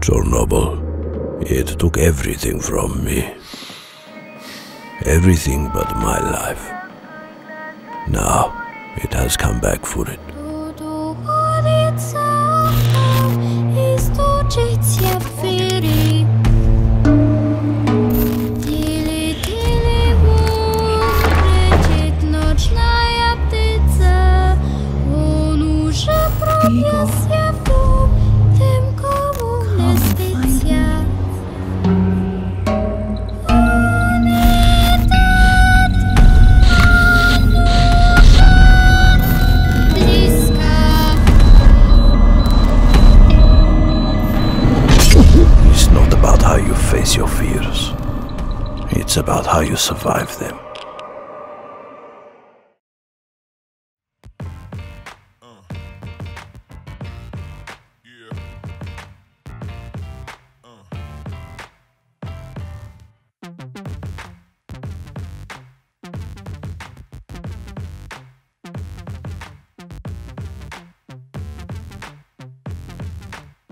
Chernobyl, it took everything from me. Everything but my life. Now, it has come back for it. How you face your fears. It's about how you survive them.